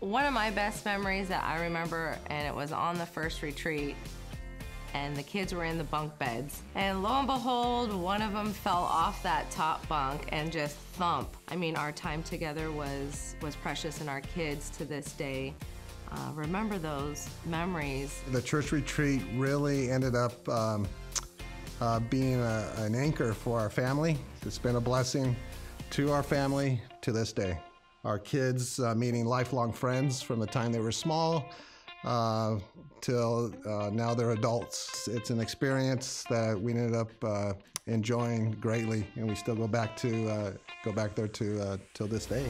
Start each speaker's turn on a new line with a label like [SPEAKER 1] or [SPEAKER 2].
[SPEAKER 1] One of my best memories that I remember, and it was on the first retreat, and the kids were in the bunk beds. And lo and behold, one of them fell off that top bunk and just thump. I mean, our time together was, was precious, and our kids to this day uh, remember those memories.
[SPEAKER 2] The church retreat really ended up um, uh, being a, an anchor for our family. It's been a blessing to our family to this day. Our kids uh, meeting lifelong friends from the time they were small uh, till uh, now they're adults. It's an experience that we ended up uh, enjoying greatly, and we still go back to uh, go back there to till this day.